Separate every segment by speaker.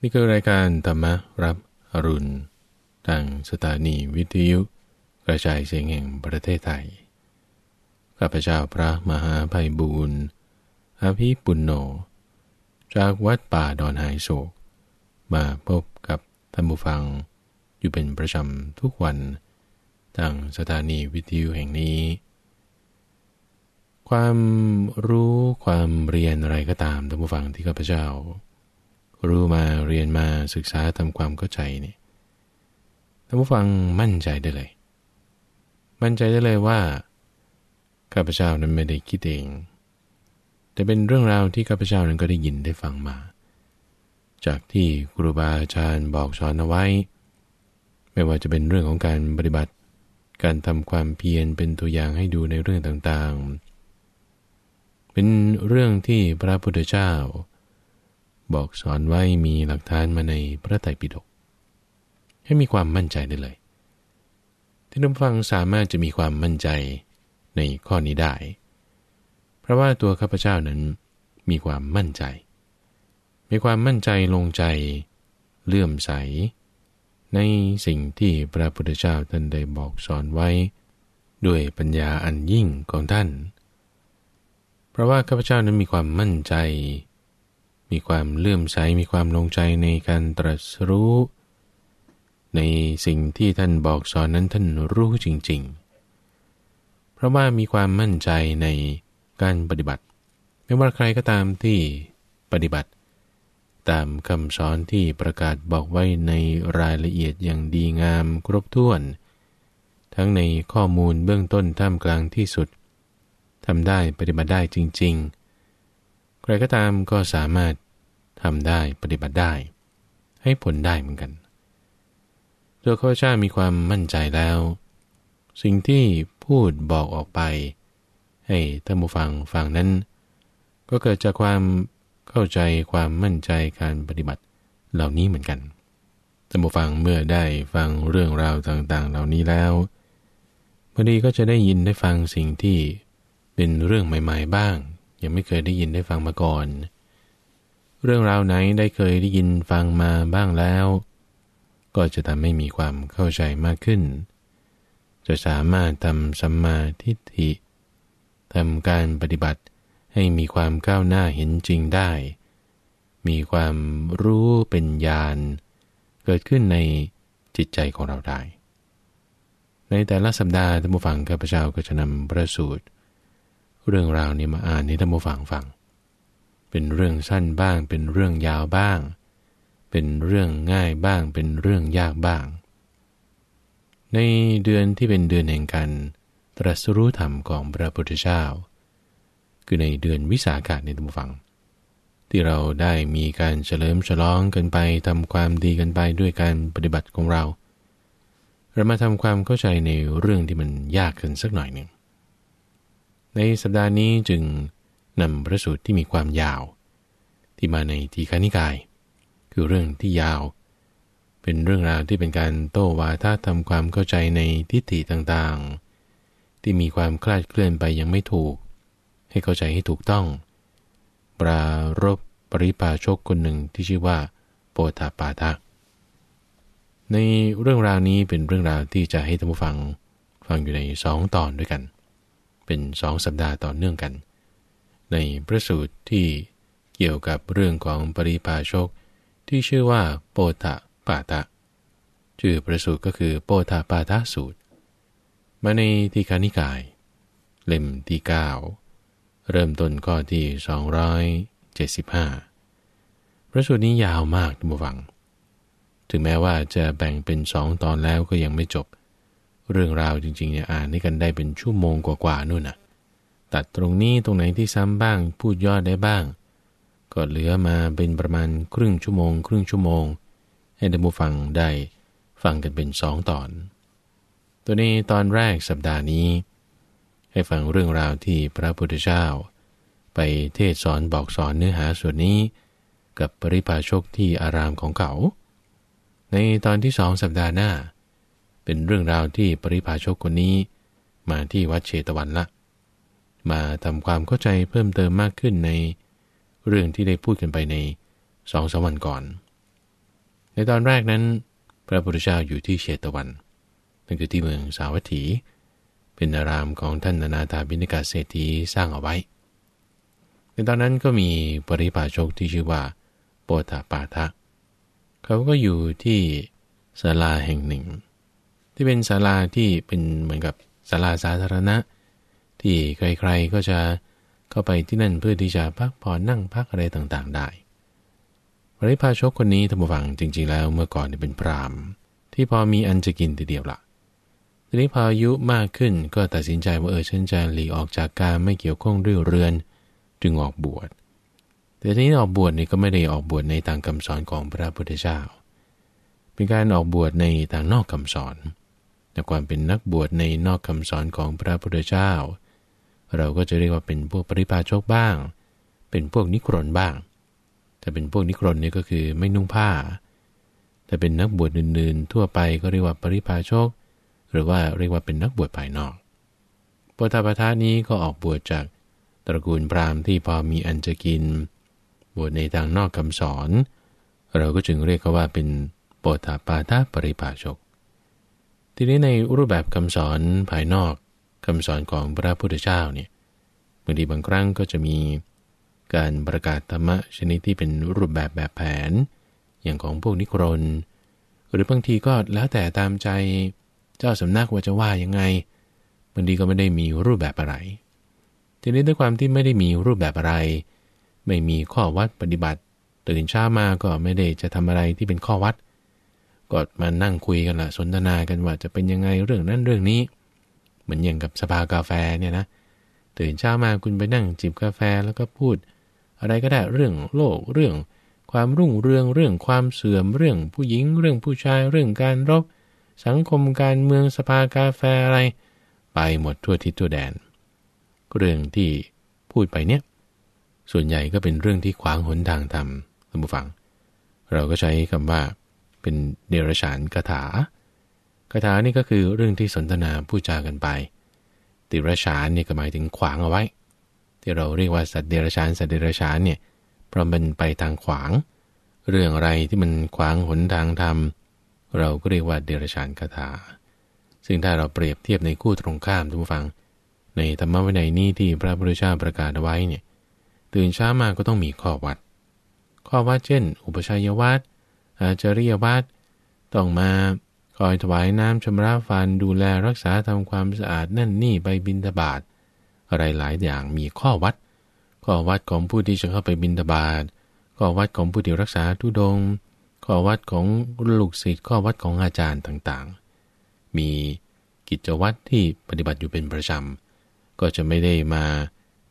Speaker 1: นี่คือรายการธรรมรับอรุณ ทางสถานีวิทยุกระจายเสียงแห่งประเทศไทย ข้าพเจ้าพระมหาภัยบูรณ์อภิปุณโญจากวัดป่าดอนหายโศก มาพบกับท่านผู้ฟังอยู่เป็นประจำทุกวัน ทางสถานีวิทยุแห่งนี้ ความรู้ความเรียนอะไรก็ตามท่านผู้ฟังที่ข้าพเจ้า รู้มาเรียนมาศึกษาทำความเข้าใจนี่ท่านผู้ฟังมั่นใจได้เลย มั่นใจได้เลยว่าข้าพเจ้านั้นไม่ได้คิดเอง แต่เป็นเรื่องราวที่ข้าพเจ้านั้นก็ได้ยินได้ฟังมา จากที่ครูบาอาจารย์บอกสอนเอาไว้ ไม่ว่าจะเป็นเรื่องของการปฏิบัติ การทำความเพียรเป็นตัวอย่างให้ดูในเรื่องต่างๆ เป็นเรื่องที่พระพุทธเจ้า บอกสอนไว้มีหลักฐานมาในพระไตรปิฎกให้มีความมั่นใจได้เลยที่น้ฟังสามารถจะมีความมั่นใจในข้อนี้ได้ เพราะว่าตัวข้าพเจ้านั้นมีความมั่นใจ มีความมั่นใจลงใจ เลื่อมใส ในสิ่งที่พระพุทธเจ้าท่านได้บอกสอนไว้ ด้วยปัญญาอันยิ่งของท่าน เพราะว่าข้าพเจ้านั้นมีความมั่นใจ มีความเลื่อมใสมีความลงใจในการตรัสรู้ ในสิ่งที่ท่านบอกสอนนั้นท่านรู้จริง ๆ เพราะว่ามีความมั่นใจในการปฏิบัติ ไม่ว่าใครก็ตามที่ปฏิบัติ ตามคำสอนที่ประกาศบอกไว้ในรายละเอียดอย่างดีงามครบถ้วน ทั้งในข้อมูลเบื้องต้นท่ามกลางที่สุดทำได้ปฏิบัติได้จริง ๆ รก็ตามก็สามารถทำได้ปฏิบัติได้ ให้ผลได้เหมือนกัน ตัวข้าพเจ้ามีความมั่นใจแล้ว สิ่งที่พูดบอกออกไป ให้ท่านผู้ฟังฟังนั้น ก็เกิดจากความเข้าใจความมั่นใจการปฏิบัติเหล่านี้เหมือนกันท่านผู้ฟังเมื่อได้ฟังเรื่องราวต่างๆ เหล่านี้แล้วพอดีก็จะได้ยินได้ฟังสิ่งที่เป็นเรื่องใหม่ ๆ บ้าง ยังไม่เคยได้ยินได้ฟังมาก่อน เรื่องราวไหนได้เคยได้ยินฟังมาบ้างแล้ว ก็จะทำให้มีความเข้าใจมากขึ้น จะสามารถทำสัมมาทิฏฐิทำการปฏิบัติให้มีความก้าวหน้าเห็นจริงได้ มีความรู้เป็นญาณเกิดขึ้นในจิตใจของเราได้ ในแต่ละสัปดาห์ท่านผู้ฟังข้าพเจ้าก็จะนำประสูตร เรื่องราวนี้มาอ่านให้ท่านผู้ฟังฟัง เป็นเรื่องสั้นบ้าง เป็นเรื่องยาวบ้าง เป็นเรื่องง่ายบ้าง เป็นเรื่องยากบ้าง ในเดือนที่เป็นเดือนแห่งการตรัสรู้ธรรมของพระพุทธเจ้า คือในเดือนวิสาขะในท่านผู้ฟัง ที่เราได้มีการเฉลิมฉลองกันไปทำความดีกันไปด้วยการปฏิบัติของเราเรามาทำความเข้าใจในเรื่องที่มันยากขึ้นสักหน่อยหนึ่ง ในสัปดาห์นี้จึงนำพระสูตรที่มีความยาว ที่มาในทีฆานิกาย คือเรื่องที่ยาว เป็นเรื่องราวที่เป็นการโต้วาทาทำความเข้าใจในทิฏฐิต่างๆ ที่มีความคลาดเคลื่อนไปยังไม่ถูก ให้เข้าใจให้ถูกต้อง ปรารบปริปาชกคนหนึ่งที่ชื่อว่า โปธาปาทะในเรื่องราวนี้เป็นเรื่องราวที่จะให้ท่านผู้ฟังฟังอยู่ในสองตอนด้วยกัน เป็นสองสัปดาห์ต่อเนื่องกัน ในพระสูตรที่เกี่ยวกับเรื่องของปริพาชก ที่ชื่อว่าโปตะปาตะ ชื่อพระสูตรก็คือโปตะปาตะสูตร มาในทีคานิกาย เล่มที่9เริ่มต้นข้อที่ 275 พระสูตรนี้ยาวมากทุกฝัง ถึงแม้ว่าจะแบ่งเป็นสองตอนแล้วก็ยังไม่จบ เรื่องราวจริงๆเนี่ยอ่านให้กันได้เป็นชั่วโมงกว่าๆนู่นน่ะ ตัดตรงนี้ตรงไหนที่ซ้ำบ้าง พูดยอดได้บ้าง ก็เหลือมาเป็นประมาณครึ่งชั่วโมง ครึ่งชั่วโมง ให้ท่านผู้ฟังได้ฟังกันเป็นสองตอน ตัวนี้ตอนแรกสัปดาห์นี้ ให้ฟังเรื่องราวที่พระพุทธเจ้า ไปเทศสอนบอกสอนเนื้อหาส่วนนี้ กับปริพาชกที่อารามของเขา ในตอนที่สองสัปดาห์หน้า เป็นเรื่องราวที่ปริพาชกคนนี้ มาที่วัดเชตวันละ มาทำความเข้าใจเพิ่มเติมมากขึ้นในเรื่องที่ได้พูดกันไปในสองสวันก่อน ในตอนแรกนั้น พระพุทธเจ้าอยู่ที่เชตวัน นั่นคือที่เมืองสาวัตถี เป็นอารามของท่านนาถาบิณกาเศรษฐีสร้างเอาไว้ ในตอนนั้นก็มีปริพาชกที่ชื่อว่าโปตาปาทะเขาก็อยู่ที่ศาลาแห่งหนึ่ง ที่เป็นศาลาที่เป็นเหมือนกับศาลาสาธารณะ ที่ใครๆก็จะเข้าไปที่นั่นเพื่อที่จะพักผ่อนนั่งพักอะไรต่างๆ ได้ปริพาชกคนนี้ธรรมฟังจริง ๆ แล้วเมื่อก่อนเป็นพรามที่พอมีอันจะกินทีเดียวละ่ะทีนี้พออายุมากขึ้นก็ตัดสินใจว่าเออฉันจะหลีออกจากการไม่เกี่ยวข้องด้วยเรือน จึงออกบวช แต่ทีนี้ออกบวชนี่ก็ไม่ได้ออกบวชในทางคำสอนของพระพุทธเจ้า เป็นการออกบวชในทางนอกคำสอน ความเป็นนักบวชในนอกคำสอนของพระพุทธเจ้า เราก็จะเรียกว่าเป็นพวกปริพาชกบ้าง เป็นพวกนิครนบ้างถ้าเป็นพวกนิครนนี่ก็คือไม่นุ่งผ้า แต่เป็นนักบวชอื่นๆ ทั่วไปก็เรียกว่าปริพาชก หรือว่าเรียกว่าเป็นนักบวชภายนอกปตาปทานี้ก็ออกบวชจากตระกูลพราหมณ์ที่พอมีอันจะกิน บวชในทางนอกคำสอน เราก็จึงเรียกเขาว่าเป็นโปตาปาทาปริภาชก ทีนี้ในรูปแบบคำสอนภายนอกคำสอนของพระพุทธเจ้าเนี่ยบางทีบางครั้งก็จะมีการประกาศธรรมะชนิดที่เป็นรูปแบบแบบแผน อย่างของพวกนิครน หรือบางทีก็แล้วแต่ตามใจเจ้าสำนักว่าจะว่ายังไงบางทีก็ไม่ได้มีรูปแบบอะไร ทีนี้ด้วยความที่ไม่ได้มีรูปแบบอะไร ไม่มีข้อวัดปฏิบัติตื่นเช้ามาก็ไม่ได้จะทำอะไรที่เป็นข้อวัด ก็มานั่งคุยกันละสนทนากันว่าจะเป็นยังไงเรื่องนั้นเรื่องนี้ เหมือนอย่างกับสภากาแฟเนี่ยนะตื่นเช้ามาคุณไปนั่งจิบกาแฟแล้วก็พูด อะไรก็ได้เรื่องโลกเรื่อง ความรุ่งเรืองเรื่องความเสื่อมเรื่องผู้หญิงเรื่องผู้ชายเรื่องการรบ สังคมการเมืองสภากาแฟอะไร ไปหมดทั่วทิศทั่วแดน เรื่องที่พูดไปเนี่ยส่วนใหญ่ก็เป็นเรื่องที่ขวางหนทางธรรมท่านผู้ฟัง เราก็ใช้คำว่า เป็นเดรัจฉานคาถาคาถานี่ก็คือเรื่องที่สนทนาพูดจากันไป ติรฉานเนี่ยก็หมายถึงขวางเอาไว้ ที่เราเรียกว่าสัตว์เดรัจฉานสัตว์เดรัจฉานเนี่ยเพราะมันไปทางขวาง เรื่องอะไรที่มันขวางหนทางธรรม เราก็เรียกว่าเดรัจฉานคาถา ซึ่งถ้าเราเปรียบเทียบในคู่ตรงข้ามท่านผู้ฟัง ในธรรมวินัยนี้ที่พระพุทธเจ้าประกาศเอาไว้เนี่ยตื่นเช้ามาก็ต้องมีข้อวัด ข้อวัดเช่น อุปชัยวัด อาจาริยวัดต้องมาคอยถวายน้ำชำระฟันดูแลรักษาทำความสะอาดนั่นนี่ไปบินทบาทอะไรหลายอย่างมีข้อวัด ข้อวัดของผู้ที่จะเข้าไปบินทบาทข้อวัดของผู้ที่รักษาทุดง ข้อวัดของลูกศิษย์ข้อวัดของอาจารย์ต่างๆ มีกิจวัตรที่ปฏิบัติอยู่เป็นประจำก็จะไม่ได้มา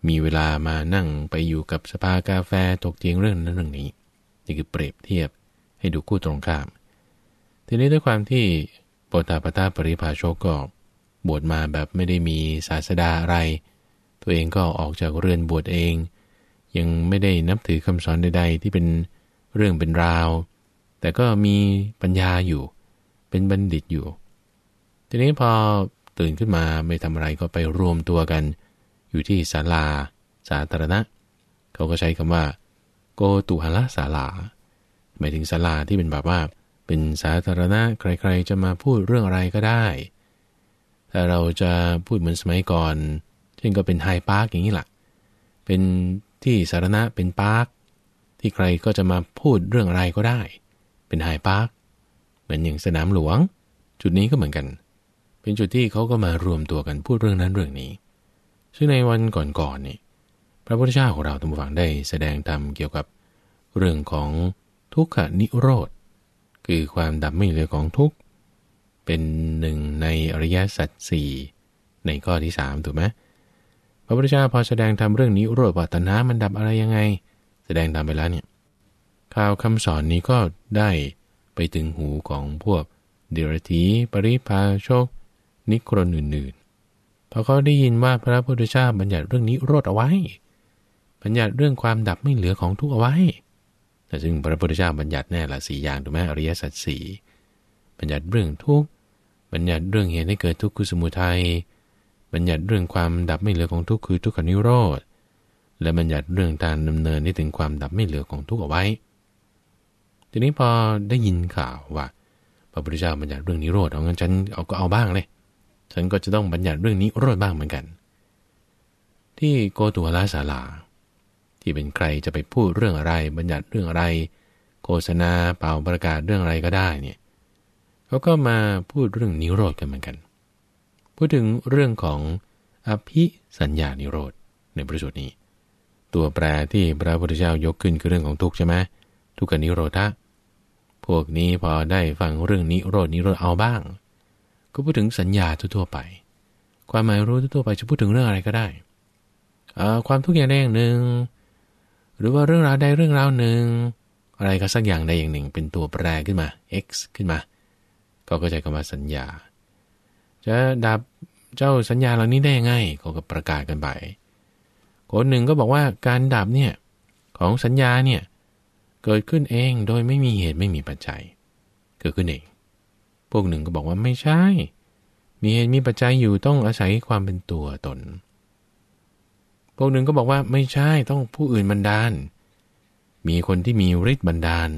Speaker 1: มีเวลามานั่งไปอยู่กับสภากาแฟตกเตียงเรื่องนั้นเรื่องนี้ นี่คือเปรียบเทียบ ให้ดูคู่ตรงข้าม ทีนี้ด้วยความที่ปตาปตาปริภาโชก็บวชมาแบบไม่ได้มีศาสดาอะไร ตัวเองก็ออกจากเรือนบวชเอง ยังไม่ได้นับถือคำสอนใด ๆ ที่เป็นเรื่องเป็นราว แต่ก็มีปัญญาอยู่ เป็นบัณฑิตอยู่ ทีนี้พอตื่นขึ้นมาไม่ทำอะไรก็ไปรวมตัวกัน อยู่ที่ศาลา สาธารณะ เขาก็ใช้คำว่า โกตุหละศาลา หมายถึงศาลาที่เป็นแบบว่า เป็นสาธารณะใครๆ จะมาพูดเรื่องอะไรก็ได้ถ้าเราจะพูดเหมือนสมัยก่อน เช่นก็เป็น Hyde Park อย่างนี้แหละเป็นที่สาธารณะเป็น park ที่ใครก็จะมาพูดเรื่องอะไรก็ได้ เป็น Hyde Park เหมือนอย่างสนามหลวง จุดนี้ก็เหมือนกัน เป็นจุดที่เขาก็มารวมตัวกันพูดเรื่องนั้นเรื่องนี้ ซึ่งในวันก่อนๆนี่พระพุทธเจ้าของเราท่านผู้ฟังได้แสดงธรรมเกี่ยวกับเรื่องของ ทุกขนิโรธ คือความดับไม่เหลือของทุกข์เป็นหนึ่งในอริยสัจสี่ในข้อที่สามถูกไหมพระพุทธเจ้าพอแสดงธรรมเรื่องนิโรธว่าตัณหามันดับอะไรยังไง แสดงตามไปแล้วเนี่ยข่าวคำสอนนี้ก็ได้ไปถึงหูของพวกเดรธีปริพาโชค นิครนอื่นๆพอเขาได้ยินว่าพระพุทธเจ้าบัญญัติเรื่องนี้รดเอาไว้ บัญญัติเรื่องความดับไม่เหลือของทุกเอาไว้ แต่ซึ่งพระพุทธเจ้าบัญญัติแน่ละสี่อย่างถูกไหมอริยสัจสี่บัญญัติเรื่องทุกบัญญัติเรื่องเหตุให้เกิดทุกข์คือสมุทัยบัญญัติเรื่องความดับไม่เหลือของทุกข์คือทุกขนิโรธและบัญญัติเรื่องการดำเนินให้ถึงความดับไม่เหลือของทุกข์เอาไว้ ทีนี้พอได้ยินข่าวว่าพระพุทธเจ้าบัญญัติเรื่องนิโรธเอางั้นฉันเอาก็เอาบ้างเลย ฉันก็จะต้องบัญญัติเรื่องนิโรธบ้างเหมือนกัน ที่โกตุวลาศาลา ที่เป็นใครจะไปพูดเรื่องอะไร บัญญัติเรื่องอะไร โฆษณาเป่าประกาศเรื่องอะไรก็ได้เนี่ยเขาก็มาพูดเรื่องนิโรธกันเหมือนกัน พูดถึงเรื่องของอภิสัญญานิโรธในประสูตรนี้ ตัวแปรที่พระพุทธเจ้ายกขึ้นคือเรื่องของทุกข์ใช่ไหมทุกขนิโรธะพวกนี้พอได้ฟังเรื่องนิโรธนิโรธเอาบ้าง ก็พูดถึงสัญญาทั่วไป ความหมายรู้ทั่วไปจะพูดถึงเรื่องอะไรก็ได้ความทุกข์อย่างใดอย่างหนึ่ง หรือว่าเรื่องราวใดเรื่องราวหนึ่ง อะไรก็สักอย่างใดอย่างหนึ่ง เป็นตัวแปรขึ้นมา x ขึ้นมาก็เข้าใจคำว่าสัญญา จะดับเจ้าสัญญาเหล่านี้ได้ยังไงเขาก็ประกาศกันไปคนหนึ่งก็บอกว่าการดับเนี่ยของสัญญาเนี่ยเกิดขึ้นเองโดยไม่มีเหตุไม่มีปัจจัย เกิดขึ้นเอง พวกหนึ่งก็บอกว่าไม่ใช่ มีเหตุมีปัจจัยอยู่ต้องอาศัยความเป็นตัวตน พวกหนึ่งก็บอกว่าไม่ใช่ต้องผู้อื่นบันดาล มีคนที่มีฤทธิ์บันดาล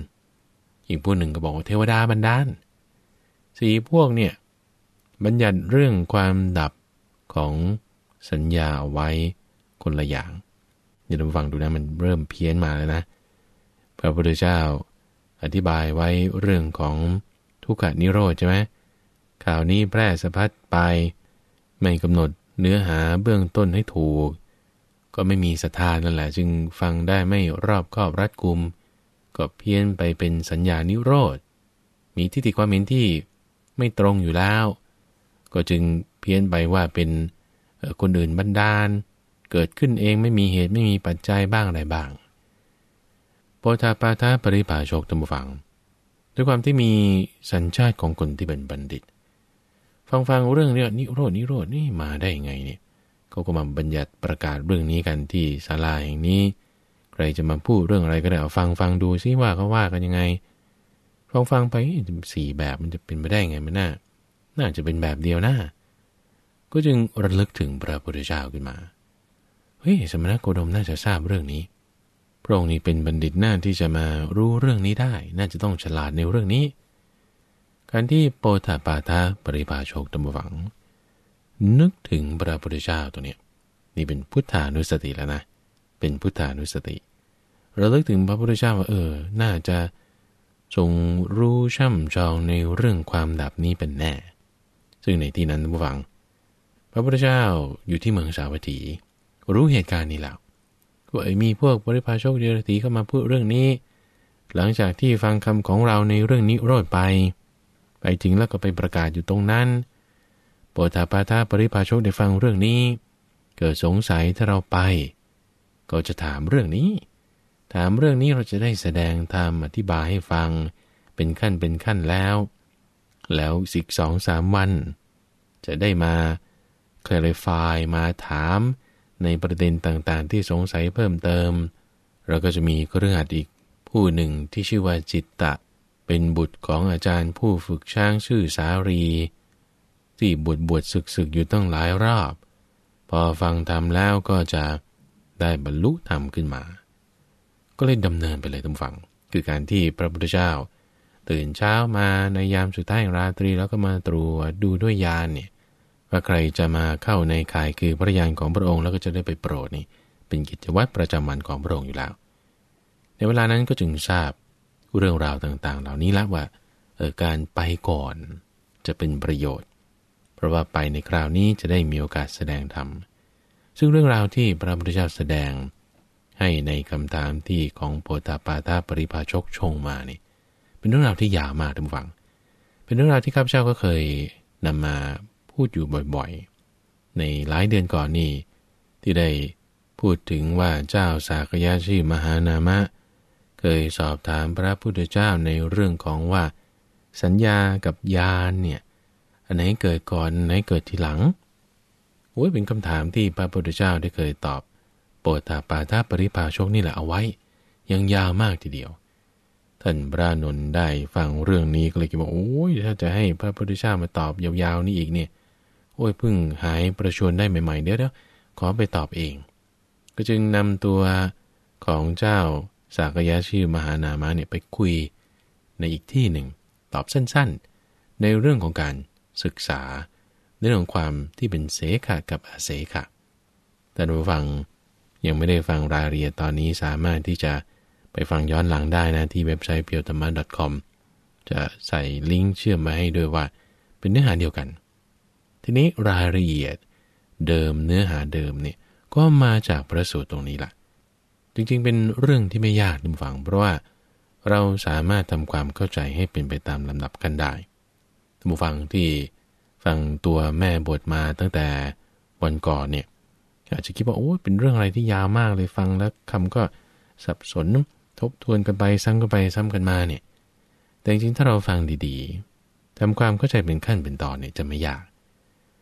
Speaker 1: อีกพวกหนึ่งก็บอกว่าเทวดาบันดาลสีพวกเนี่ยบัญญัติเรื่องความดับของสัญญาเอาไว้คนละอย่างอย่าลองฟังดูนะมันเริ่มเพี้ยนมาแล้วนะพระพุทธเจ้าอธิบายไว้เรื่องของทุกขนิโรธใช่ไหมข่าวนี้แพร่สะพัดไป ไม่กำหนดเนื้อหาเบื้องต้นให้ถูก ก็ไม่มีศรัทธานั่นแหละ จึงฟังได้ไม่รอบคอบรัดกุม ก็เพี้ยนไปเป็นสัญญานิโรธ มีทิฏฐิความเห็นที่ไม่ตรงอยู่แล้ว ก็จึงเพี้ยนไปว่าเป็นคนอื่นบันดาล เกิดขึ้นเองไม่มีเหตุไม่มีปัจจัยบ้างอะไรบ้างโปธาปาทาปริภาชกตมฟัง ด้วยความที่มีสัญชาติของคนที่เป็นบัณฑิต ฟังฟังเรื่องเนี้ยนิโรดนิโรดนี่มาได้ยังไงเนี่ย เขาก็มาบัญญัติประกาศเรื่องนี้กันที่ศาลาแห่งนี้ ใครจะมาพูดเรื่องอะไรก็ได้เอาฟังฟังดูซิว่าเขาว่ากันยังไงฟังฟังไปสี่แบบมันจะเป็นไปได้ไงมันน่าน่าจะเป็นแบบเดียวนะก็จึงระลึกถึงพระพุทธเจ้าขึ้นมา เฮ้ย สมณโคดมน่าจะทราบเรื่องนี้ พระองค์นี้เป็นบัณฑิตน่าที่จะมารู้เรื่องนี้ได้ น่าจะต้องฉลาดในเรื่องนี้ การที่โปธาปาทาปริภาโชคตมวัง นึกถึงพระพุทธเจ้าตัวเนี้ยนี่เป็นพุทธานุสติแล้วนะ เป็นพุทธานุสติเราเลิกถึงพระพุทธเจ้าว่าเออ น่าจะทรงรู้ช่ำชองในเรื่องความดับนี้เป็นแน่ ซึ่งในที่นั้นท่านผู้ฟัง พระพุทธเจ้าอยู่ที่เมืองสาวัตถี รู้เหตุการณ์นี้แล้วว่ามีพวกบริพาชกเดรตีเข้ามาพูดเรื่องนี้ หลังจากที่ฟังคำของเราในเรื่องนี้โรดไป ไปถึงแล้วก็ไปประกาศอยู่ตรงนั้น ปตาปาทาปริพาชกได้ฟังเรื่องนี้ เกิดสงสัยถ้าเราไป ก็จะถามเรื่องนี้ ถามเรื่องนี้เราจะได้แสดงธรรมอธิบายให้ฟัง เป็นขั้นเป็นขั้นแล้ว แล้วสิกสองสามวัน จะได้มา clarify มาถามในประเด็นต่างๆ ที่สงสัยเพิ่มเติม เราก็จะมีเครือขัดอีกผู้หนึ่งที่ชื่อว่าจิตตะ เป็นบุตรของอาจารย์ผู้ฝึกช้างชื่อสารี ที่บวชบวชศึกศึกอยู่ตั้งหลายรอบ พอฟังธรรมแล้วก็จะได้บรรลุธรรมขึ้นมา ก็เลยดำเนินไปเลยทุกฝัง คือการที่พระพุทธเจ้า ตื่นเช้ามาในยามสุดท้ายราตรีแล้วก็มาตรวจดูด้วยยานเนี่ยว่าใครจะมาเข้าในข่ายคือพระยานของพระองค์แล้วก็จะได้ไปโปรดนี่เป็นกิจวัตรประจำวันของพระองค์อยู่แล้ว ในเวลานั้นก็จึงทราบเรื่องราวต่างๆ เหล่านี้แล้วว่าเออการไปก่อนจะเป็นประโยชน์ เพราะว่าไปในคราวนี้จะได้มีโอกาสแสดงธรรม ซึ่งเรื่องราวที่พระพุทธเจ้าแสดง ให้ในคำถามที่ของโพธาปาตาปริภาชกชงมานี่เป็นเรื่องราวที่ยาวมากทุกฝัง เป็นเรื่องราวที่ข้าพเจ้าก็เคยนำมาพูดอยู่บ่อยๆ ในหลายเดือนก่อนนี้ที่ได้พูดถึงว่าเจ้าสากยะชื่อมหานามะ เคยสอบถามพระพุทธเจ้าในเรื่องของว่า สัญญากับญาณเนี่ย อันไหนเกิดก่อนอันไหนเกิดทีหลังโอ้ยเป็นคำถามที่พระพุทธเจ้าได้เคยตอบโปรดตาปาทาปริภาชกนี่แหละเอาไว้ ยังยาวมากทีเดียว ท่านพระนนท์ได้ฟังเรื่องนี้ก็เลยคิดว่าโอ้ยถ้าจะให้พระพุทธเจ้ามาตอบยาวๆนี่อีกเนี่ยโอ้ยพึ่งหายประชวนได้ใหม่ๆเดี๋ยวเดี๋ยวขอไปตอบเอง ก็จึงนำตัวของเจ้าสากยะชื่อมหานามาเนี่ยไปคุยในอีกที่หนึ่ง ตอบสั้นๆ ในเรื่องของการ ศึกษา ในเรื่องของความที่เป็นเสขะกับอาเสขะแต่ผู้ฟังยังไม่ได้ฟังรายละเอียดตอนนี้สามารถที่จะไปฟังย้อนหลังได้นะที่เว็บไซต์ p พียวธรรมะ .com จะใส่ลิงก์เชื่อมมาให้ด้วยว่า เป็นเนื้อหาเดียวกัน ทีนี้รายละเอียดเดิมเนื้อหาเดิมเนี่ยก็มาจากพระสูตรตรงนี้แหละจริงๆ เป็นเรื่องที่ไม่ยากทุกฝัง เพราะว่าเราสามารถทำความเข้าใจให้เป็นไปตามลำดับกันได้ ท่านผู้ฟังที่ฟังตัวแม่บทมาตั้งแต่วันก่อนเนี่ยอาจจะคิดว่าโอ้เป็นเรื่องอะไรที่ยาวมากเลยฟังแล้วคำก็สับสนทบทวนกันไปซ้ำกันไปซ้ำกันมาเนี่ย แต่จริงๆถ้าเราฟังดีๆทำความเข้าใจเป็นขั้นเป็นตอนเนี่ยจะไม่ยาก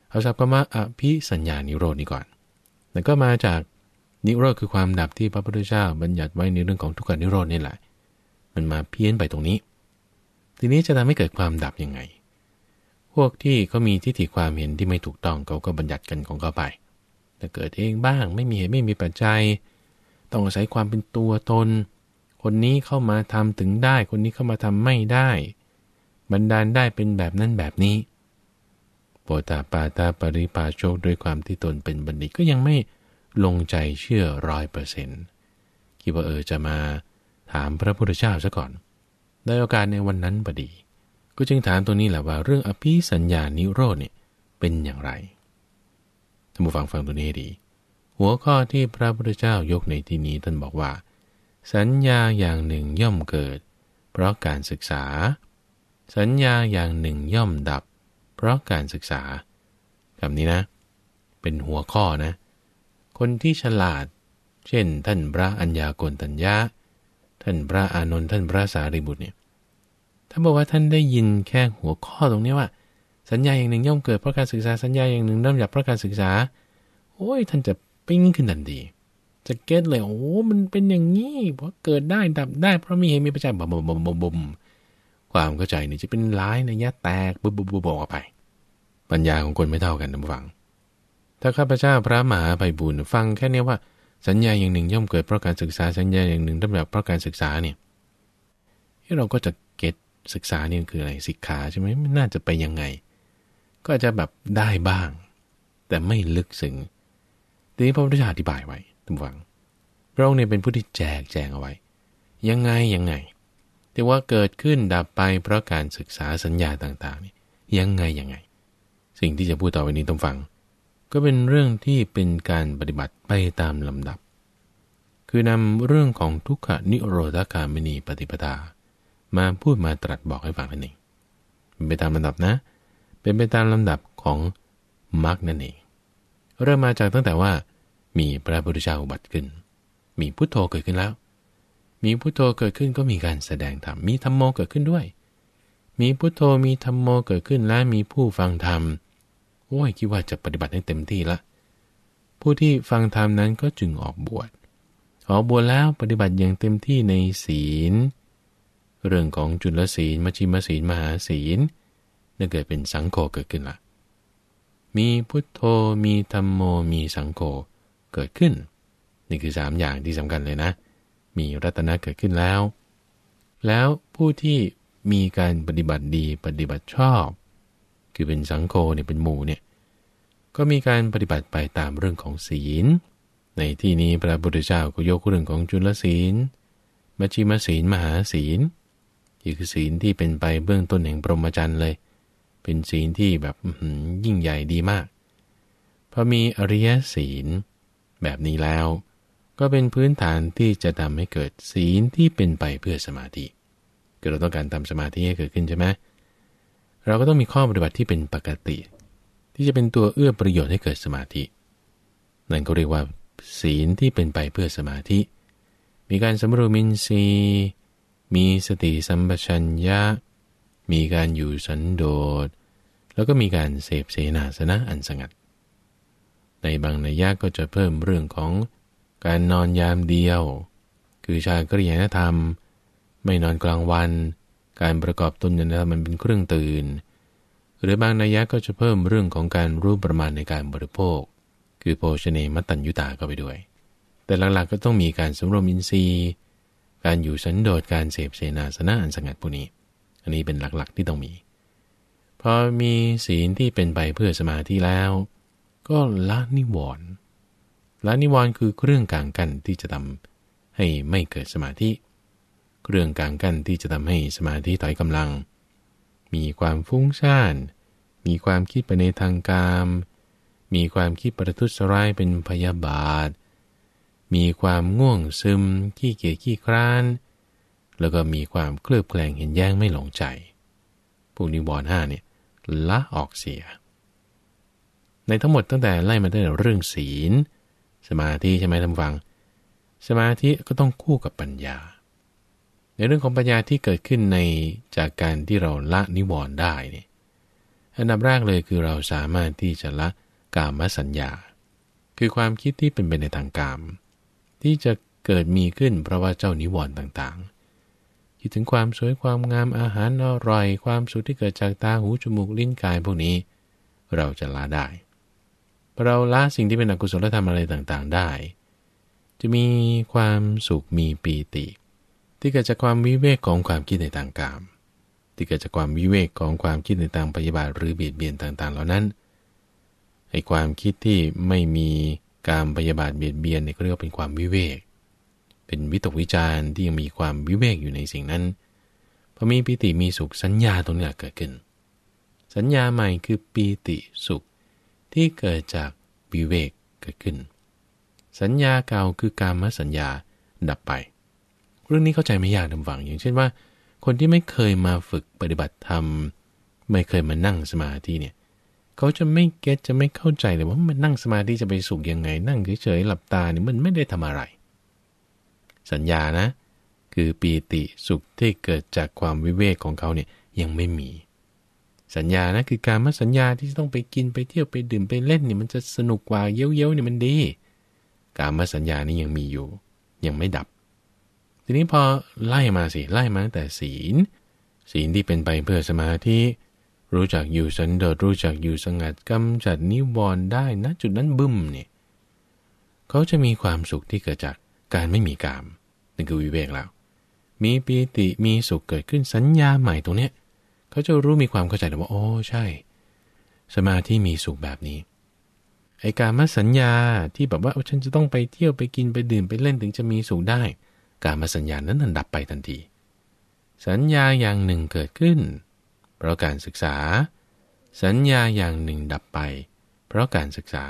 Speaker 1: เอาศัพท์ก็มาอภิสัญญานิโรดนี่ก่อน แล้วก็มาจากนิโรธคือความดับที่พระพุทธเจ้าบัญญัติไว้ในเรื่องของทุกขนิโรดนี่แหละ มันมาเพี้ยนไปตรงนี้ ทีนี้จะทำให้เกิดความดับยังไง วกที่เขามีทิฏฐิความเห็นที่ไม่ถูกต้องเขาก็บัญญัติกันของเขาไปแต่เกิดเองบ้างไม่มีเหตุไม่มีปัจจัย ต้องอาศัยความเป็นตัวตน คนนี้เข้ามาทำถึงได้ คนนี้เข้ามาทำไม่ได้ บันดาลได้เป็นแบบนั้นแบบนี้โปตาปาตาปริปาโชคด้วยความที่ตนเป็นบัณฑิตก็ยังไม่ลงใจเชื่อร้อยเปอร์เซ็นต์คิดว่าเออจะมาถามพระพุทธเจ้าซะก่อน ได้โอกาสในวันนั้นพอดี ก็จึงถามตัวนี้แหละว่าเรื่องอภิสัญญานิโรธเนี่ยเป็นอย่างไรท่านผู้ฟังฟังตัวนี้ดี หัวข้อที่พระพุทธเจ้ายกในที่นี้ท่านบอกว่า สัญญาอย่างหนึ่งย่อมเกิด เพราะการศึกษา สัญญาอย่างหนึ่งย่อมดับ เพราะการศึกษาคำนี้นะ เป็นหัวข้อนะ คนที่ฉลาด เช่น ท่านพระอัญญาโกณตัญญาท่านพระอานนท์ท่านพระสารีบุตรเนี่ย ถ้าบอกว่าท่านได้ยินแค่หัวข้อตรงนี้ว่า สัญญาอย่างหนึ่งย่อมเกิดเพราะการศึกษาสัญญาอย่างหนึ่งย่มดับเพราะการศึกษา โอ้ยท่านจะปิ้งขึ้นทันทีจะเก็ตเลยโอ้มันเป็นอย่างนี้เพราะเกิดได้ดับได้เพราะมีเหตุมีปัจจัยบ่มบ่มบ่มบ่มความเข้าใจนี่จะเป็นร้ายในยะแตกบุบบุบบุบออกไป ปัญญาของคนไม่เท่ากันนะฟัง ถ้าข้าพเจ้าพระมหาไปบุญฟังแค่นี้ว่า สัญญาอย่างหนึ่งย่อมเกิดเพราะการศึกษาสัญญาอย่างหนึ่งต้องแบบเพราะการศึกษาเนี่ยเราก็จะ ศึกษาเนี่ยคืออะไรศิกขาใช่ไหมมันน่าจะไปยังไง ก็จะแบบได้บ้าง แต่ไม่ลึกซึ้งทีนี้พระพุทธเจ้าอธิบายไว้ทุกฝัง พระองค์เนี่ยเป็นผู้ที่แจกแจงเอาไว้ ยังไงยังไง แต่ว่าเกิดขึ้นดับไปเพราะการศึกษาสัญญาต่างๆนี่ยังไงยังไง สิ่งที่จะพูดต่อไปนี้ต้องฟัง ก็เป็นเรื่องที่เป็นการปฏิบัติไปตามลำดับ คือนำเรื่องของทุกขนิโรธคามนีปฏิปทา มาพูดมาตรัสบอกให้ฟังนั่นเองเป็นไปตามลำดับนะ เป็นไปตามลำดับของมรรคนั่นเอง เริ่มมาจากตั้งแต่ว่า มีพระพุทธเจ้าอุบัติขึ้น มีพุทโธเกิดขึ้นแล้ว มีพุทโธเกิดขึ้นก็มีการแสดงธรรม มีธรรมโมเกิดขึ้นด้วย มีพุทโธมีธรรมโมเกิดขึ้นและมีผู้ฟังธรรม โอ้ยคิดว่าจะปฏิบัติให้เต็มที่ละ ผู้ที่ฟังธรรมนั้นก็จึงออกบวช ออกบวชแล้วปฏิบัติอย่างเต็มที่ในศีล เรื่องของจุลศีลมชิมศีลมหาศีลนั่นเกิดเป็นสังโฆเกิดขึ้นละมีพุทโธมีธรรมโมมีสังโฆเกิดขึ้น นี่คือสามอย่างที่สำคัญเลยนะ มีรัตนะเกิดขึ้นแล้ว แล้วผู้ที่มีการปฏิบัติดีปฏิบัติชอบ คือเป็นสังโฆเนี่ยเป็นหมู่เนี่ยก็มีการปฏิบัติไปตามเรื่องของศีล ในที่นี้พระพุทธเจ้าก็ยกเรื่องของจุลศีลมัชิมศีลมหาศีล คือศีลที่เป็นไปเบื้องต้นแห่งปรมจรรย์เลย เป็นศีลที่แบบยิ่งใหญ่ดีมาก พอมีอริยศีล แบบนี้แล้ว ก็เป็นพื้นฐานที่จะทำให้เกิดศีลที่เป็นไปเพื่อสมาธิเกิดเราต้องการทำสมาธิให้เกิดขึ้นใช่ไหมเราก็ต้องมีข้อปฏิบัติที่เป็นปกติ ที่จะเป็นตัวเอื้อประโยชน์ให้เกิดสมาธิ นั่นก็เรียกว่า ศีลที่เป็นไปเพื่อสมาธิ มีการสำรวมินทรีย์ มีสติสัมปชัญญะ มีการอยู่สันโดษ แล้วก็มีการเสพเสนาสนะอันสงัด ในบางนัยยะก็จะเพิ่มเรื่องของการนอนยามเดียว คือชาคริยนธรรม ไม่นอนกลางวัน การประกอบตนยนธรรมมันเป็นเครื่องตื่น หรือบางนัยยะก็จะเพิ่มเรื่องของการรู้ประมาณในการบริโภค คือโภชเนมัตตัญยุตาเข้าไปด้วย แต่หลักๆก็ต้องมีการสำรวมอินทรีย์ การอยู่สันโดษการเสพเสนาสนะอันสงัดพวกนี้ อันนี้เป็นหลักๆที่ต้องมี พอมีศีลที่เป็นไปเพื่อสมาธิแล้ว ก็ละนิวรณ์ละนิวรณ์คือเครื่องกลางกันที่จะทำให้ไม่เกิดสมาธิ เครื่องกลางกันที่จะทำให้สมาธิถอยกำลัง มีความฟุ้งซ่าน มีความคิดไปในทางกามมีความคิดประทุษร้ายเป็นพยาบาท มีความง่วงซึม ขี้เกียจขี้คร้าน แล้วก็มีความเคลือบแคลงเห็นแย้งไม่หลงใจ พวกนิวรณ์ห้าเนี่ยละออกเสีย ในทั้งหมดตั้งแต่ไล่มาตั้งแต่เรื่องศีล สมาธิใช่ไหมท่านฟัง สมาธิก็ต้องคู่กับปัญญา ในเรื่องของปัญญาที่เกิดขึ้นในจากการที่เราละนิวรณ์ได้เนี่ยอันดับแรกเลยคือเราสามารถที่จะละกามสัญญา คือความคิดที่เป็นไปในทางกาม ที่จะเกิดมีขึ้นเพราะว่าเจ้านิวรณ์ต่างๆ คิดถึงความสวยความงามอาหารอร่อย ความสุขที่เกิดจากตาหูจมูกลิ้นกายพวกนี้ เราจะละได้ เราละสิ่งที่เป็นอกุศลธรรมอะไรต่างๆได้ จะมีความสุขมีปีติ ที่เกิดจากความวิเวกของความคิดในทางกามที่เกิดจากความวิเวกของความคิดในทางปฏิบัติหรือเบียดเบียนต่างๆ เหล่านั้นไอ้ความคิดที่ไม่มี การพยาบาทเบียดเบียนเนี่ยก็เรียกว่าเป็นความวิเวก เป็นวิตกวิจารณ์ที่ยังมีความวิเวกอยู่ในสิ่งนั้นพอมีปิติมีสุขสัญญาตรงนี้เกิดขึ้น สัญญาใหม่คือปีติสุขที่เกิดจากวิเวกเกิดขึ้น สัญญาเก่าคือการมสัญญาดับไป เรื่องนี้เข้าใจไม่ยากดำฝังอย่างเช่นว่า คนที่ไม่เคยมาฝึกปฏิบัติธรรม ไม่เคยมานั่งสมาธิเนี่ย เขาจะไม่เก็ตจะไม่เข้าใจเลยว่ามันนั่งสมาธิจะไปสุขยังไง นั่งเฉยๆหลับตาเนี่ยมันไม่ได้ทำอะไร สัญญานะ คือปีติสุขที่เกิดจากความวิเวกของเขาเนี่ยยังไม่มี สัญญานะคือการมาสัญญาที่ต้องไปกินไปเที่ยวไปดื่มไปเล่นเนี่ยมันจะสนุกกว่าเย้ยวๆเนี่ยมันดี การมาสัญญานี่ยังมีอยู่ ยังไม่ดับ ทีนี้พอไล่มาสิไล่มาตั้งแต่ศีล ศีลที่เป็นไปเพื่อสมาธิ รู้จักอยู่สันโดษรู้จักอยู่สงัดกำจัดนิวรณ์ได้นะจุดนั้นบึ้มเนี่ยเขาจะมีความสุขที่เกิดจากการไม่มีกามนั่นคือวิเวกแล้ว มีปีติมีสุขเกิดขึ้นสัญญาใหม่ตรงเนี้ยเขาจะรู้มีความเข้าใจว่าโอ้ใช่ สมาธิมีสุขแบบนี้ไอ้การมาสัญญาที่แบบว่าฉันจะต้องไปเที่ยวไปกินไปดื่มไปเล่นถึงจะมีสุขได้ การมาสัญญานั้นนันดับไปทันที สัญญาอย่างหนึ่งเกิดขึ้น เพราะการศึกษา สัญญาอย่างหนึ่งดับไป เพราะการศึกษา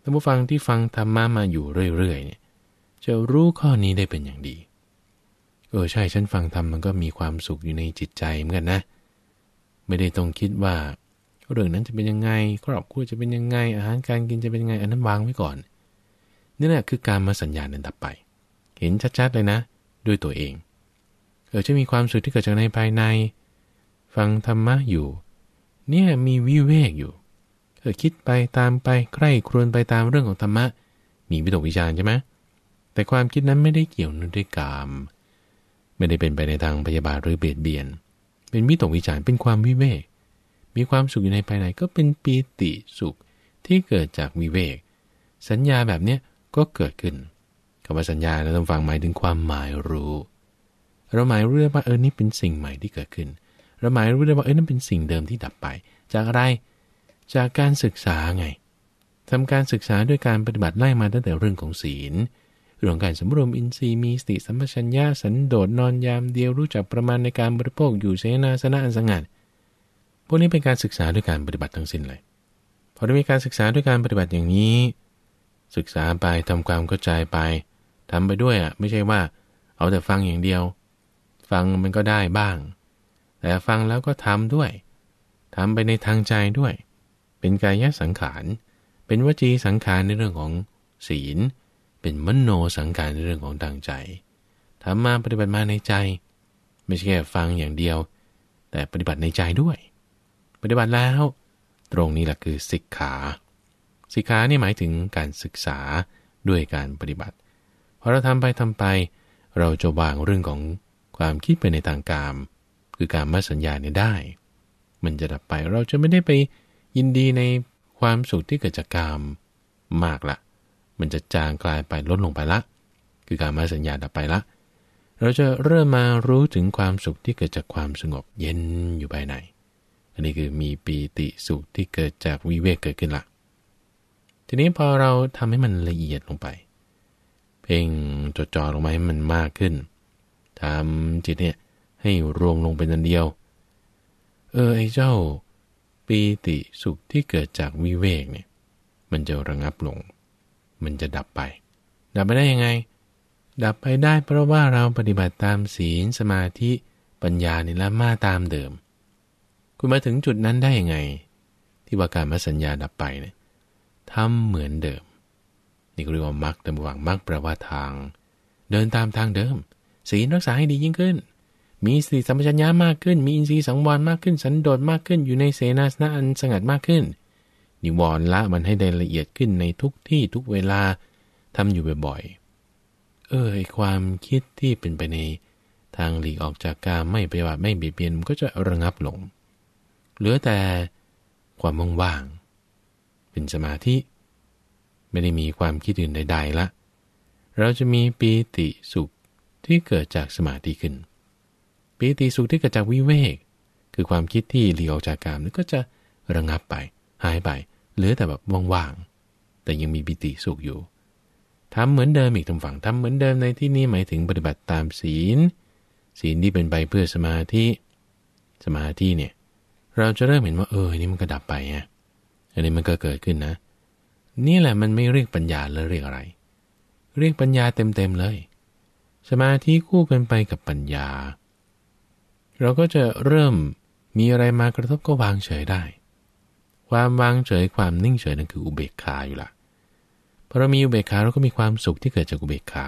Speaker 1: ท่านผู้ฟังที่ฟังธรรมะมาอยู่เรื่อยๆเนี่ยจะรู้ข้อนี้ได้เป็นอย่างดี เออใช่ฉันฟังธรรมมันก็มีความสุขอยู่ในจิตใจเหมือนกันนะ ไม่ได้ต้องคิดว่า เรื่องนั้นจะเป็นยังไง ครอบครัวจะเป็นยังไง อาหารการกินจะเป็นยังไง อันนั้นวางไว้ก่อน นี่แหละคือการมาสัญญาเดินดับไป เห็นชัดๆเลยนะ ด้วยตัวเอง เออจะมีความสุขที่เกิดจากในภายใน ฟังธรรมะอยู่ เนี่ยมีวิเวกอยู่เออคิดไปตามไปใคร่ครวญไปตามเรื่องของธรรมะ มีวิตกวิจารใช่ไหมแต่ความคิดนั้นไม่ได้เกี่ยวเนื่องด้วยกาม ไม่ได้เป็นไปในทางพยาบาทหรือเบียดเบียน เป็นมิตรวิจารเป็นความวิเวก มีความสุขอยู่ในภายในก็เป็นปีติสุขที่เกิดจากวิเวก สัญญาแบบเนี้ยก็เกิดขึ้นคำว่าสัญญาเราต้องฟังหมายถึงความหมายรู้ เราหมายรู้ว่าเออนี่เป็นสิ่งใหม่ที่เกิดขึ้น เราหมายรู้ได้ว่าเออนั่นเป็นสิ่งเดิมที่ดับไป จากอะไร จากการศึกษาไงทำการศึกษาด้วยการปฏิบัติไล่มาตั้งแต่เรื่องของศีลเรื่องการสำรวมอินทรีย์มีสติสัมปชัญญะสันโดษนอนยามเดียวรู้จักประมาณในการบริโภคอยู่เสนาสนะอันสงัดพวกนี้เป็นการศึกษาด้วยการปฏิบัติทั้งสิ้นเลยพอได้มีการศึกษาด้วยการปฏิบัติอย่างนี้ ศึกษาไปทำความเข้าใจไปทำไปด้วยอะไม่ใช่ว่า เอาแต่ฟังอย่างเดียว ฟังมันก็ได้บ้าง แต่ฟังแล้วก็ทำด้วยทำไปในทางใจด้วย เป็นกายสังขาร เป็นวจีสังขารในเรื่องของศีล เป็นมโนสังการในเรื่องของทางใจทำมาปฏิบัติมาในใจ ไม่ใช่แค่ฟังอย่างเดียว แต่ปฏิบัติในใจด้วย ปฏิบัติแล้ว ตรงนี้แหละคือสิกขา สิกขานี่หมายถึงการศึกษาด้วยการปฏิบัติพอเราทำไปทำไป เราจะวางเรื่องของความคิดไปในทางกาม คือการมาสัญญาเนี่ยได้ มันจะดับไปเราจะไม่ได้ไปยินดีในความสุขที่เกิดจากกามมากละมันจะจางกลายไปลดลงไปละ คือการมาสัญญาดับไปละ เราจะเริ่มมารู้ถึงความสุขที่เกิดจากความสงบเย็นอยู่ภายในอันนี้คือมีปีติสุขที่เกิดจากวิเวกเกิดขึ้นละทีนี้พอเราทำให้มันละเอียดลงไป เพ่งจดจ่อลงมาให้มันมากขึ้นทำจิตเนี่ย ให้รวมลงเป็นอันเดียว เออไอ้เจ้า ปีติสุขที่เกิดจากวิเวกเนี่ย มันจะระงับลง มันจะดับไป ดับไปได้ยังไง ดับไปได้เพราะว่าเราปฏิบัติตามศีลสมาธิปัญญานี่ละมาตามเดิม คุณมาถึงจุดนั้นได้ยังไง ที่ว่าการมาสัญญาดับไปเนี่ยทำเหมือนเดิม นี่เรียกว่ามักแต่หวังมักแปลว่าทาง เดินตามทางเดิม ศีลรักษาให้ดียิ่งขึ้น มีสติสัมปชัญญะมากขึ้น มีอินทรีย์สังวรมากขึ้น สันโดษมากขึ้น อยู่ในเสนาสนะอันสงัดมากขึ้น นิวรณ์ละมันให้ได้ละเอียดขึ้นในทุกที่ทุกเวลาทำอยู่บ่อยๆ เออไอความคิดที่เป็นไปในทางหลีกออกจากการไม่ปฏิบัติไม่เบียดเบียนมันก็จะระงับลง เหลือแต่ความว่างเป็นสมาธิ ไม่ได้มีความคิดอื่นใดๆละ เราจะมีปีติสุขที่เกิดจากสมาธิขึ้น ปีติสุขที่เกิดจากวิเวก คือความคิดที่หลีออกจากกามนี่ก็จะระงับไป หายไป เหลือแต่แบบว่างๆ แต่ยังมีปีติสุขอยู่ทำเหมือนเดิมอีกทำฝั่งทำเหมือนเดิมในที่นี้หมายถึงปฏิบัติตามศีล ศีลที่เป็นไปเพื่อสมาธิ สมาธิเนี่ย เราจะเริ่มเห็นว่าเออนี่มันก็ดับไปไงอันนี้มันก็เกิดขึ้นนะ นี่แหละมันไม่เรียกปัญญาแล้วเรียกอะไร เรียกปัญญาเต็มๆเลย สมาธิคู่กันไปกับปัญญา เราก็จะเริ่มมีอะไรมากระทบก็วางเฉยได้ ความวางเฉยความนิ่งเฉยนั่นคืออุเบกขาอยู่ละพอเรามีอุเบกขาเราก็มีความสุขที่เกิดจากอุเบกขา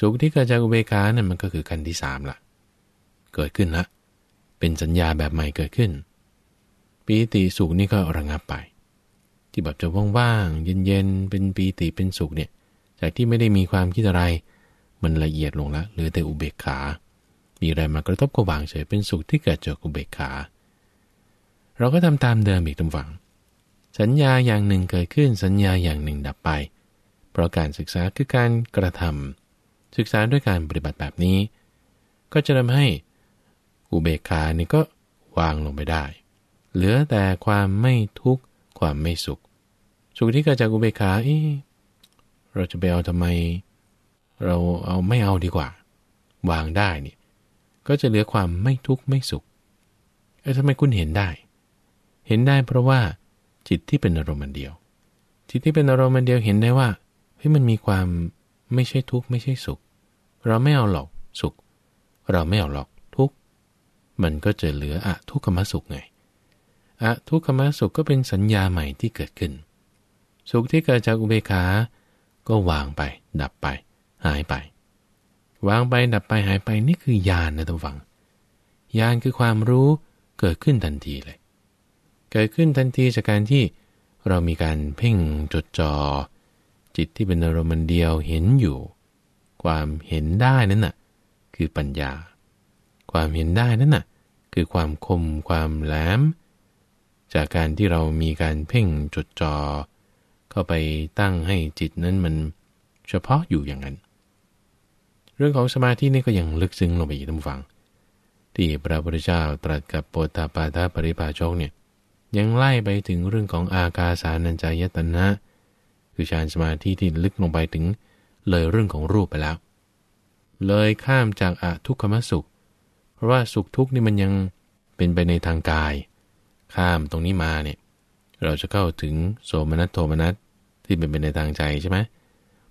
Speaker 1: สุขที่เกิดจากอุเบกขานั่นมันก็คือขั้นที่สามละเกิดขึ้นละเป็นสัญญาแบบใหม่เกิดขึ้นปีติสุขนี่ก็ระงับไป ที่แบบจะว่างๆเย็นๆเป็นปีติเป็นสุขเนี่ยจากที่ไม่ได้มีความคิดอะไร มันละเอียดลงละเหลือแต่อุเบกขา มีอะไรมากระทบก็วางเฉยเป็นสุขที่เกิดจากอุเบกขา เราก็ทำตามเดิมอีกตำฝัง สัญญาอย่างหนึ่งเกิดขึ้นสัญญาอย่างหนึ่งดับไป เพราะการศึกษาคือการกระทำศึกษาด้วยการปฏิบัติแบบนี้ ก็จะทำให้อุเบกขานี่ก็วางลงไปได้ เหลือแต่ความไม่ทุกข์ความไม่สุข สุขที่เกิดจากอุเบกขาเอเราจะไปเอาทำไม เราเอาไม่เอาดีกว่า วางได้เนี่ย ก็จะเหลือความไม่ทุกข์ไม่สุขเออทำไมคุณเห็นได้ เห็นได้เพราะว่า จิตที่เป็นอารมณ์เดียว จิตที่เป็นอารมณ์เดียวเห็นได้ว่าเฮ้ยมันมีความไม่ใช่ทุกข์ไม่ใช่สุข เราไม่เอาหรอกสุข เราไม่เอาหรอกทุกข์มันก็จะเหลืออะทุกขมสุขไงอะทุกขมสุขก็เป็นสัญญาใหม่ที่เกิดขึ้น สุขที่เกิดจากอุเบกขา ก็วางไป ดับไป หายไป วางไปดับไปหายไปนี่คือญาณนะทุกฝังญาณคือความรู้เกิดขึ้นทันทีเลย เกิดขึ้นทันทีจากการที่เรามีการเพ่งจดจอ่อจิตที่เป็นอารมณ์เดียวเห็นอยู่ ความเห็นได้นั่นน่ะคือปัญญา ความเห็นได้นั่นน่ะคือความคมความแหลม จากการที่เรามีการเพ่งจดจอ่อเข้าไปตั้งให้จิตนั้นมันเฉพาะอยู่อย่างนั้น เรื่องของสมาธินี่ก็ยังลึกซึ้งลงไปอีกท่านฟัง ที่พระพุทธเจ้าตรัสกับโปตาปาตาปริภาชกเนี่ยยังไล่ไปถึงเรื่องของอากาสานัญจายตนะ คือฌานสมาธิที่ลึกลงไปถึงเลยเรื่องของรูปไปแล้ว เลยข้ามจากอะทุกขมสุข เพราะว่าสุขทุกข์นี่มันยังเป็นไปในทางกาย ข้ามตรงนี้มาเนี่ยเราจะเข้าถึงโสมนัสโทมนัสที่เป็นไปในทางใจใช่ไหม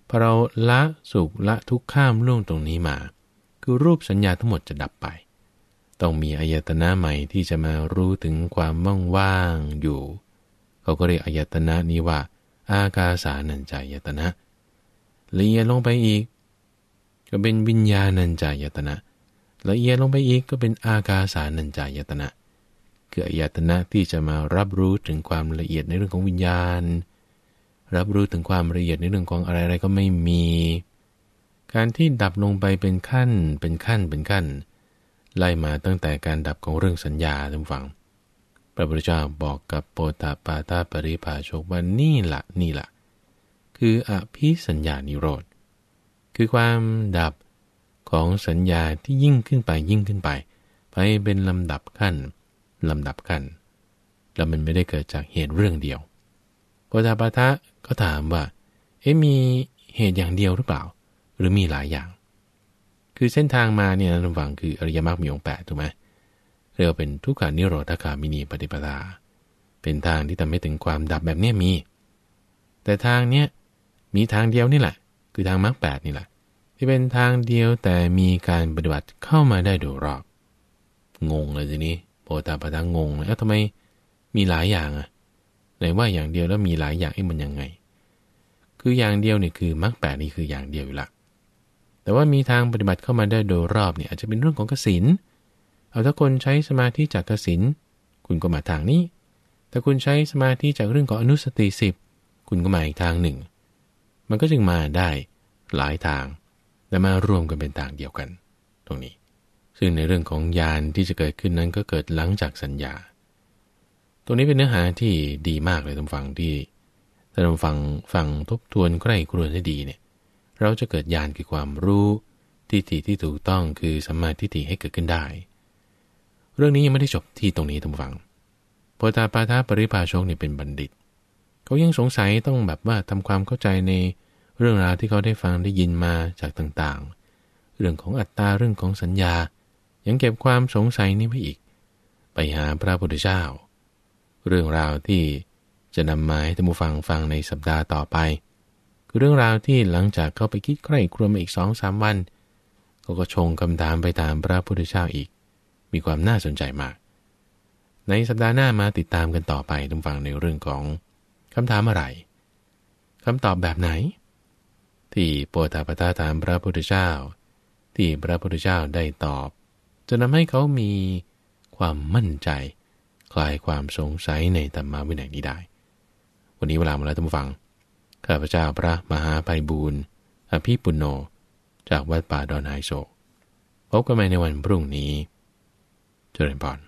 Speaker 1: พอเราละสุขละทุกข้ามล่วงตรงนี้มา คือรูปสัญญาทั้งหมดจะดับไป ต้องมีอายตนะใหม่ที่จะมารู้ถึงความว่างว่างอยู่ เขาก็เรียกอายตนะนี้ว่า อากาสานัญจายตนะละเอียดลงไปอีก ก็เป็นวิญญาณัญจายตนะละเอียดลงไปอีกก็เป็นอากาสานัญจายตนะคืออายตนะที่จะมารับรู้ถึงความละเอียดในเรื่องของวิญญาณ รับรู้ถึงความละเอียดในเรื่องของอะไรอะไรก็ไม่มี การที่ดับลงไปเป็นขั้นเป็นขั้นเป็นขั้น ไล่มาตั้งแต่การดับของเรื่องสัญญาท่านฟัง พระพุทธเจ้าบอกกับโปตาปาตาปริภาชกว่านี่ละนี่ละคืออภิสัญญานิโรธคือความดับของสัญญาที่ยิ่งขึ้นไปยิ่งขึ้นไป ไปเป็นลำดับขั้นลำดับขั้น แล้วมันไม่ได้เกิดจากเหตุเรื่องเดียว โพธาปาทะก็ถามว่า เอ๊ะมีเหตุอย่างเดียวหรือเปล่า หรือมีหลายอย่าง คือเส้นทางมาเนี่ยระหว่างคืออริยมรรคมีองค์แปดถูกไหมเรียกเป็นทุกขานิโรธคามินีปฏิปทา เป็นทางที่ทำให้ถึงความดับแบบนี้มี แต่ทางเนี้ยมีทางเดียวนี่แหละ คือทางมรรคแปดนี่แหละ ที่เป็นทางเดียวแต่มีการปฏิบัติเข้ามาได้โดยรอบ งงเลยทีนี้โพธาปทางงเลยแล้วทำไมมีหลายอย่างอะ ไหนว่าอย่างเดียวแล้วมีหลายอย่างไอ้มันยังไง คืออย่างเดียวเนี่ยคือมรรคแปดนี่คืออย่างเดียวอยู่ละแต่ว่ามีทางปฏิบัติเข้ามาได้โดยรอบเนี่ยอาจจะเป็นเรื่องของกสินเอาถ้าคนใช้สมาธิจากกสินคุณก็มาทางนี้ แต่คุณใช้สมาธิจากเรื่องของอนุสติสิบคุณก็มาอีกทางหนึ่ง มันก็จึงมาได้หลายทาง แต่มารวมกันเป็นทางเดียวกัน ตรงนี้ ซึ่งในเรื่องของญาณที่จะเกิดขึ้นนั้นก็เกิดหลังจากสัญญา ตรงนี้เป็นเนื้อหาที่ดีมากเลยท่านฟังที่ถ้าเราฟังฟังทบทวนใกล้ครวนให้ดีเนี่ย เราจะเกิดญาณคือความรู้ทิฏฐิที่ถูกต้องคือสัมมาทิฏฐิให้เกิดขึ้นได้ เรื่องนี้ยังไม่ได้จบที่ตรงนี้ท่านฟังโพธาปาทาปริภาชกนี่เป็นบัณฑิต เขายังสงสัยต้องแบบว่าทำความเข้าใจในเรื่องราวที่เขาได้ฟังได้ยินมาจากต่างๆ เรื่องของอัตตาเรื่องของสัญญา ยังเก็บความสงสัยนี้ไว้อีก ไปหาพระพุทธเจ้า เรื่องราวที่จะนำมาให้ท่านผู้ฟังฟังในสัปดาห์ต่อไป คือเรื่องราวที่หลังจากเข้าไปคิดใคร่ครวญมาอีกสองสามวันเขาก็ชงคำถามไปตามพระพุทธเจ้าอีก มีความน่าสนใจมาก ในสัปดาห์หน้ามาติดตามกันต่อไปท่านฟังในเรื่องของคำถามอะไรคำตอบแบบไหน ที่โปรตาปตาถามพระพุทธเจ้า ที่พระพุทธเจ้าได้ตอบ จะทำให้เขามีความมั่นใจ ลายความสงสัยในธรรมวินัยนี้ได้ วันนี้เวลามาแล้วท่านผู้ฟัง ข้าพเจ้าพระมหาภัยบูรณ์อภิปุโน จากวัดป่าดอนไฮโศกพบกันใหม่ในวันพรุ่งนี้ เจริญพร